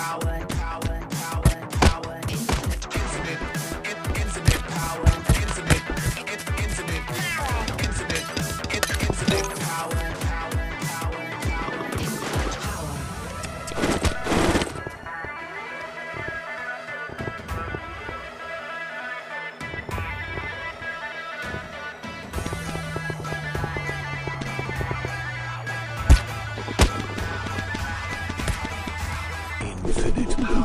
power. within it now.